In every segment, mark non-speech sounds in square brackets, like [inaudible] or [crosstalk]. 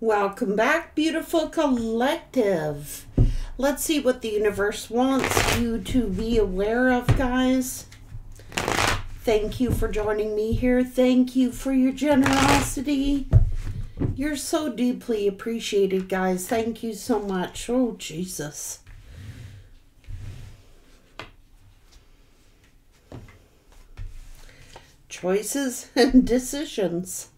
Welcome back, beautiful collective. Let's see what the universe wants you to be aware of, guys. Thank you for joining me here. Thank you for your generosity. You're so deeply appreciated, guys. Thank you so much. Oh, Jesus. Choices [laughs] and decisions.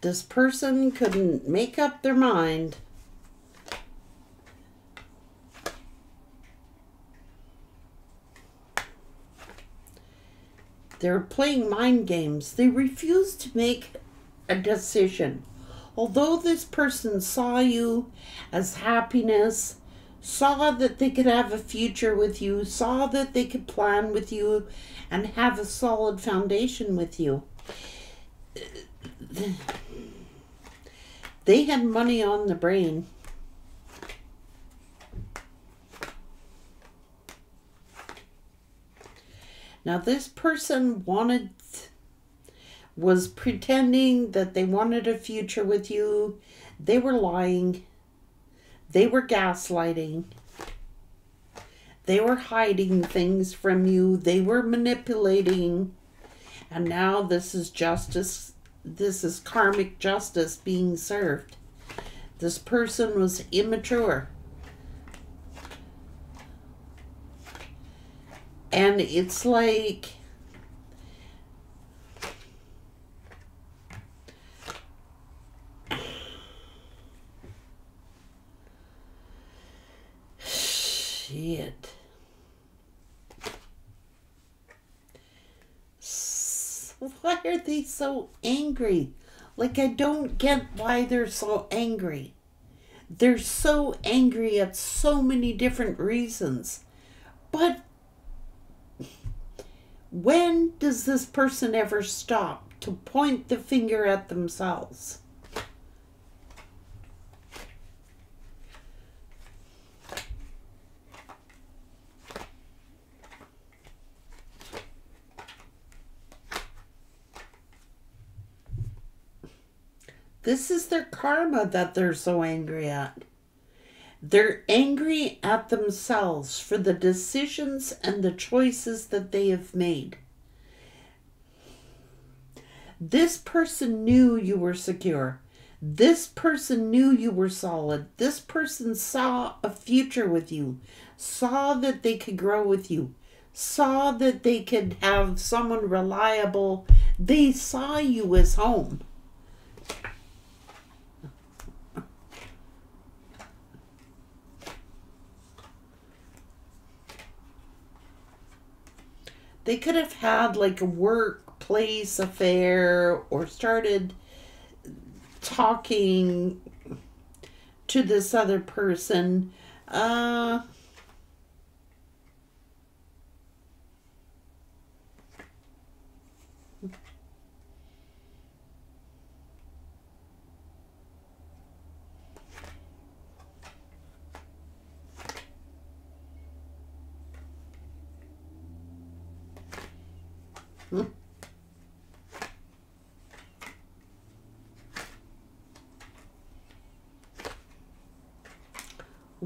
This person couldn't make up their mind. They're playing mind games. They refuse to make a decision. Although this person saw you as happiness, saw that they could have a future with you, saw that they could plan with you and have a solid foundation with you. They had money on the brain. Now, this person wanted, was pretending that they wanted a future with you. They were lying. They were gaslighting. They were hiding things from you. They were manipulating. And now this is justice. This is karmic justice being served. This person was immature. And it's like shit. Why are they so angry? Like, I don't get why they're so angry. They're so angry at so many different reasons. But when does this person ever stop to point the finger at themselves? This is their karma that they're so angry at. They're angry at themselves for the decisions and the choices that they have made. This person knew you were secure. This person knew you were solid. This person saw a future with you, saw that they could grow with you, saw that they could have someone reliable. They saw you as home. They could have had like a workplace affair or started talking to this other person. Uh,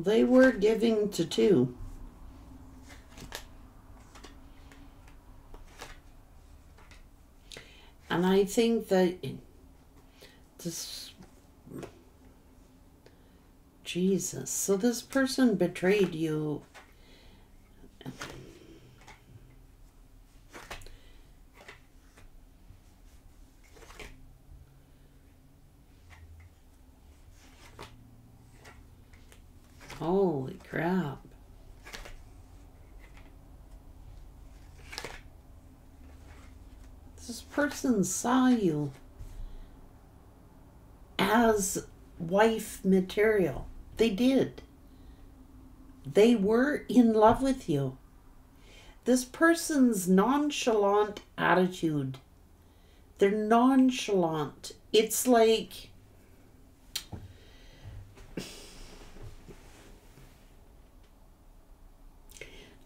They were giving to two. And I think that this Jesus. So this person betrayed you. You as wife material. They did. They were in love with you. This person's nonchalant attitude, they're nonchalant. It's like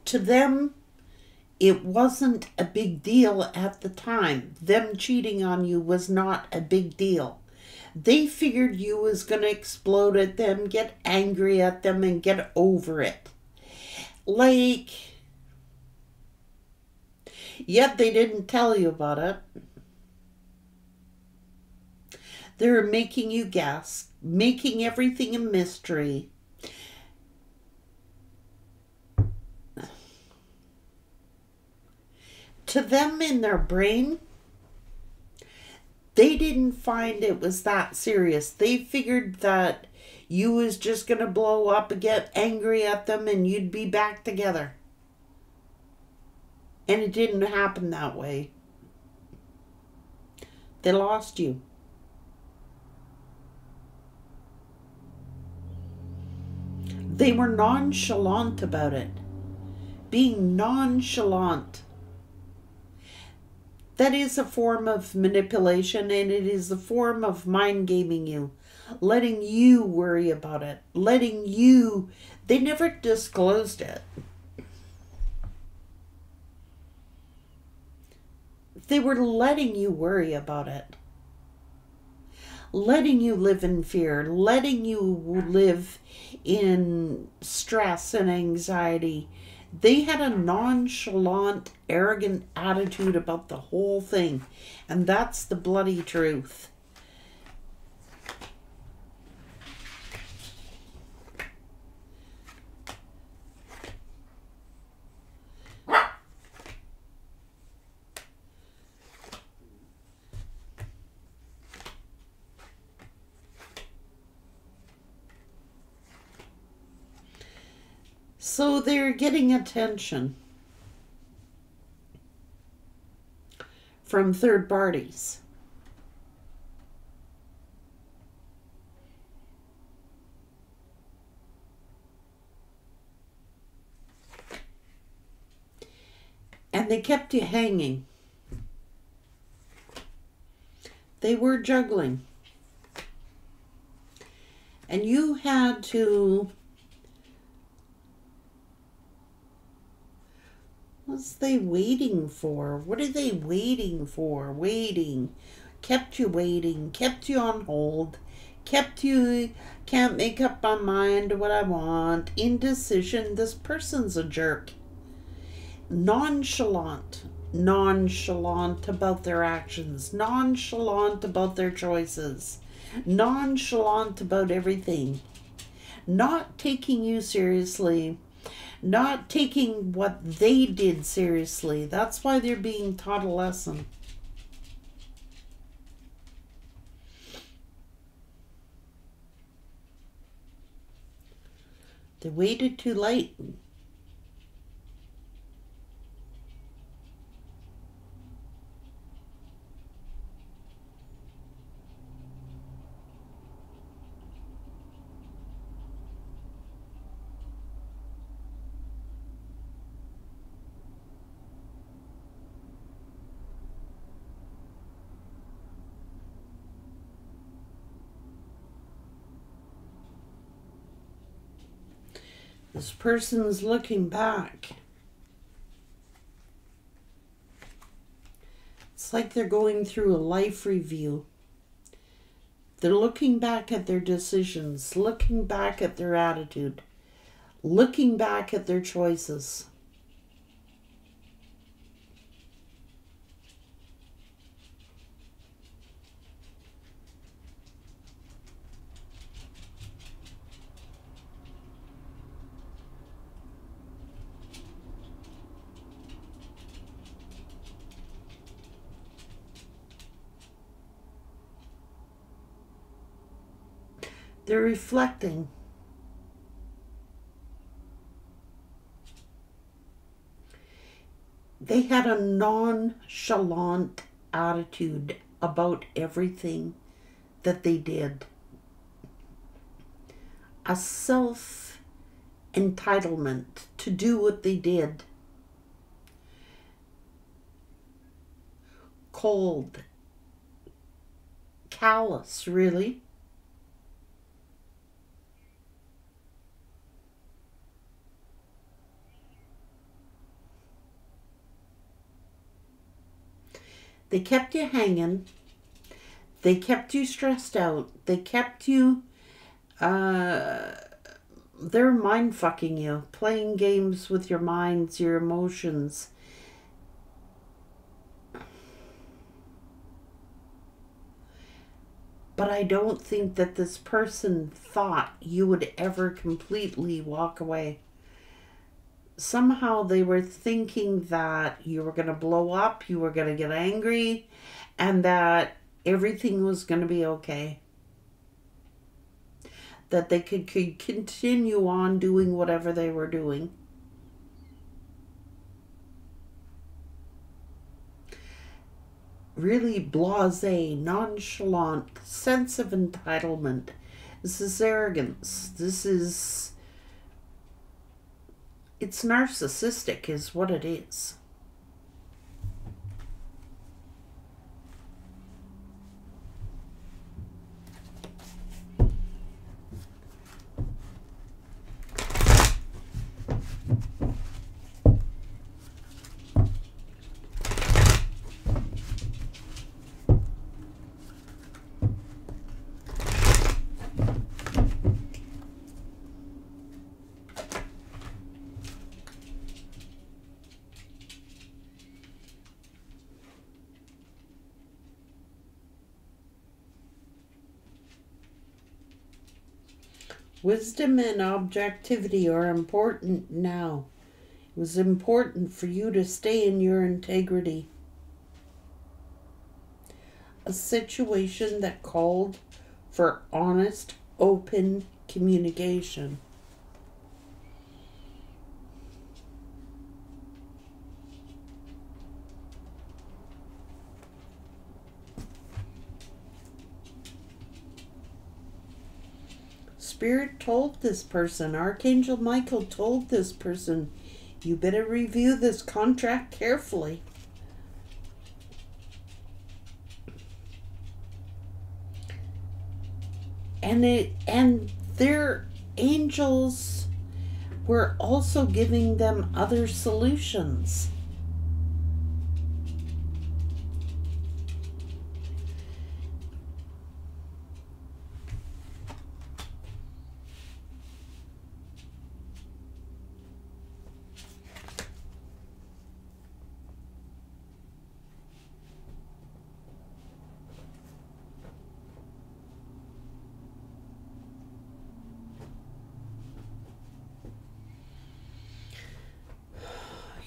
to them, it wasn't a big deal at the time. Them cheating on you was not a big deal. They figured you was going to explode at them, get angry at them, and get over it. Like, yet they didn't tell you about it. They're making you guess, making everything a mystery. To them in their brain, they didn't find it was that serious. They figured that you was just going to blow up and get angry at them and you'd be back together. And it didn't happen that way. They lost you. They were nonchalant about it. Being nonchalant that is a form of manipulation and it is a form of mind gaming you, letting you worry about it, letting you. They never disclosed it. They were letting you worry about it, letting you live in fear, letting you live in stress and anxiety they had a nonchalant, arrogant attitude about the whole thing. And that's the bloody truth. So they're getting attention from third parties. And they kept you hanging. They were juggling. And you had to What's they waiting for? What are they waiting for? Waiting. Kept you waiting, kept you on hold, kept you can't make up my mind what I want. Indecision. This person's a jerk. Nonchalant. Nonchalant about their actions. Nonchalant about their choices. Nonchalant about everything. Not taking you seriously not taking what they did seriously. That's why they're being taught a lesson. They waited too late. This person's looking back. It's like they're going through a life review. They're looking back at their decisions, looking back at their attitude, looking back at their choices. They're reflecting. They had a nonchalant attitude about everything that they did. A self entitlement to do what they did. Cold, callous, really. They kept you hanging. They kept you stressed out. They kept you. Uh, they're mind fucking you, playing games with your minds, your emotions. But I don't think that this person thought you would ever completely walk away. Somehow they were thinking that you were going to blow up, you were going to get angry, and that everything was going to be okay. That they could, could continue on doing whatever they were doing. really blase, nonchalant, sense of entitlement. This is arrogance. This is. It's narcissistic, is what it is. Wisdom and objectivity are important now. It was important for you to stay in your integrity. A situation that called for honest, open communication. Spirit told this person, Archangel Michael told this person, you better review this contract carefully. And it and their angels were also giving them other solutions.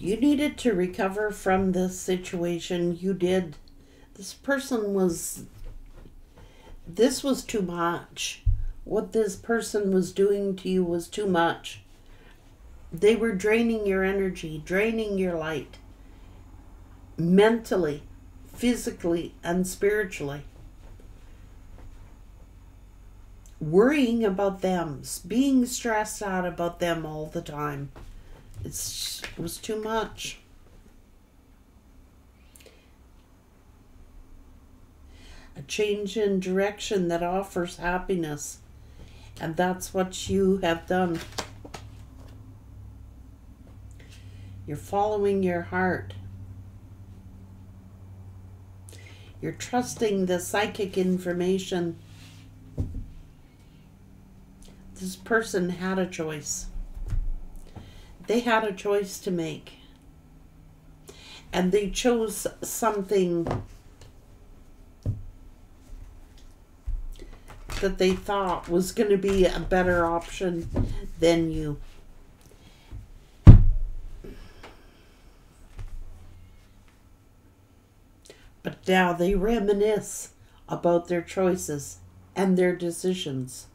You needed to recover from this situation. You did. This person was. This was too much. What this person was doing to you was too much. They were draining your energy, draining your light mentally, physically, and spiritually. Worrying about them, being stressed out about them all the time. It's, it was too much. A change in direction that offers happiness. And that's what you have done. You're following your heart. You're trusting the psychic information. This person had a choice they had a choice to make. And they chose something that they thought was going to be a better option than you. But now they reminisce about their choices and their decisions.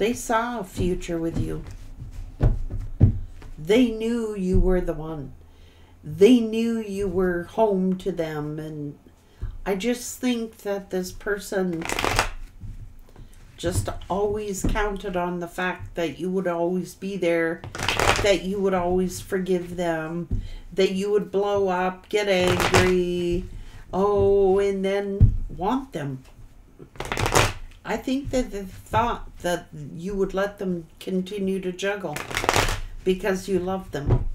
They saw a future with you. They knew you were the one. They knew you were home to them. And I just think that this person just always counted on the fact that you would always be there, that you would always forgive them, that you would blow up, get angry, oh, and then want them. I think that the thought that you would let them continue to juggle because you love them.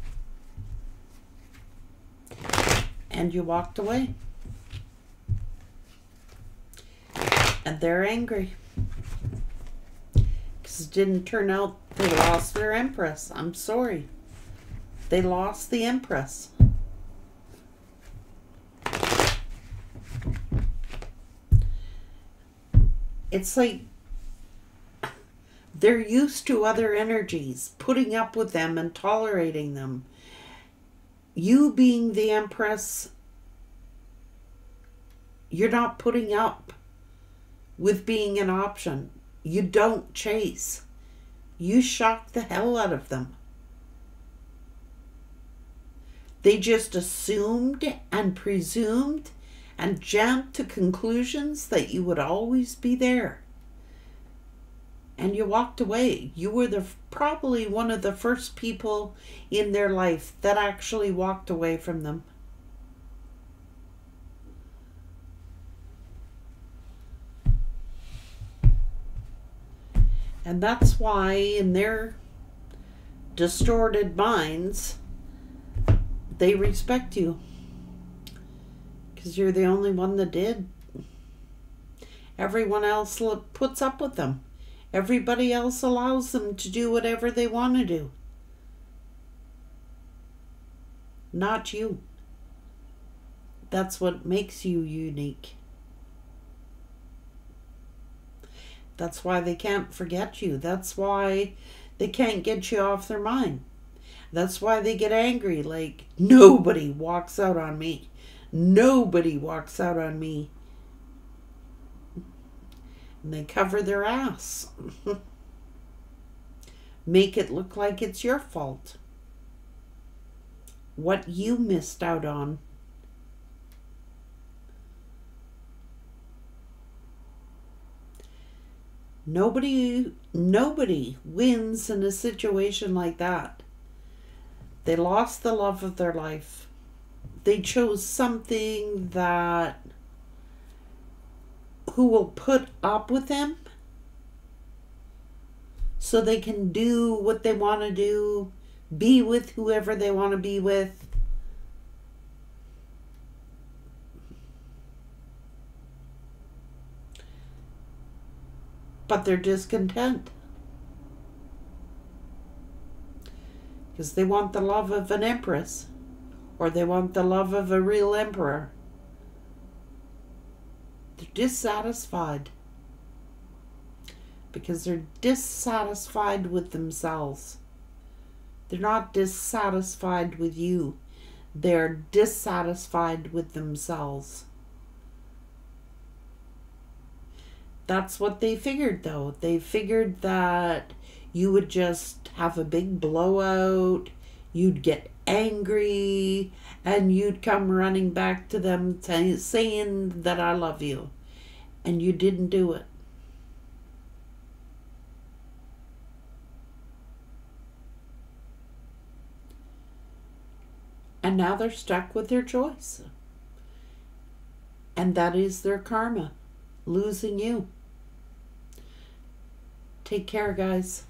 And you walked away. And they're angry. Because it didn't turn out they lost their Empress. I'm sorry. They lost the Empress. It's like they're used to other energies, putting up with them and tolerating them. You being the Empress, you're not putting up with being an option. You don't chase. You shock the hell out of them. They just assumed and presumed and jumped to conclusions that you would always be there and you walked away. You were the probably one of the first people in their life that actually walked away from them. And that's why in their distorted minds they respect you because you're the only one that did. Everyone else puts up with them. Everybody else allows them to do whatever they want to do. Not you. That's what makes you unique. That's why they can't forget you. That's why they can't get you off their mind. That's why they get angry. Like, nobody walks out on me. Nobody walks out on me and they cover their ass. [laughs] Make it look like it's your fault. What you missed out on. Nobody nobody wins in a situation like that. They lost the love of their life. They chose something that who will put up with them so they can do what they want to do, be with whoever they want to be with. But they're discontent. Because they want the love of an empress or they want the love of a real emperor. They're dissatisfied because they're dissatisfied with themselves. They're not dissatisfied with you. They're dissatisfied with themselves. That's what they figured, though. They figured that you would just have a big blowout, you'd get angry and you'd come running back to them saying that I love you. And you didn't do it. And now they're stuck with their choice. And that is their karma, losing you. Take care, guys.